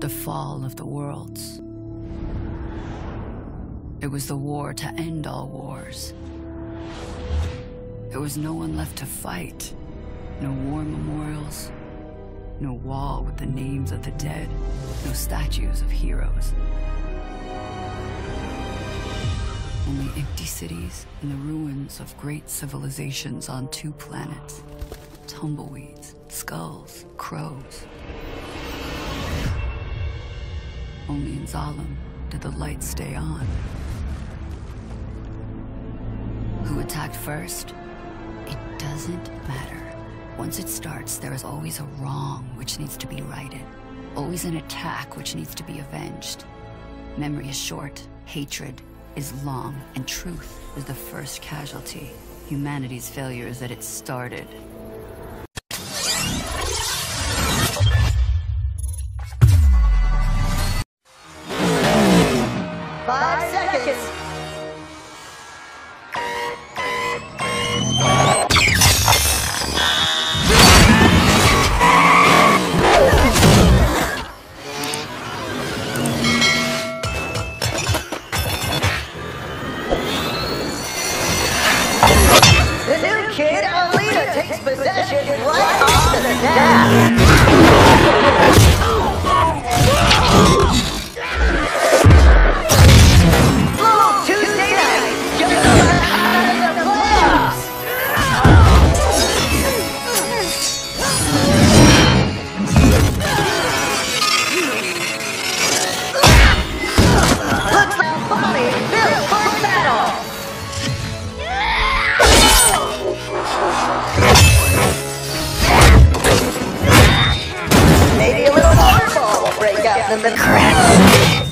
the fall of the worlds. It was the war to end all wars. There was no one left to fight. No war memorials. No wall with the names of the dead. No statues of heroes. Only empty cities and the ruins of great civilizations on two planets. Tumbleweeds, skulls, crows. Only in Zalem did the light stay on. Who attacked first? It doesn't matter. Once it starts, there is always a wrong which needs to be righted. Always an attack which needs to be avenged. Memory is short, hatred is long, and truth is the first casualty. Humanity's failure is that it started. Out in the cracks.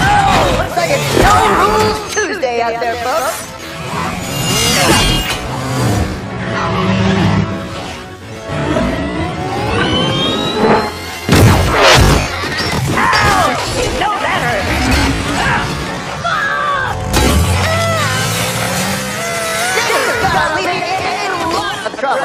Oh, looks like it's no rules Tuesday out there, folks.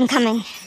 I'm coming.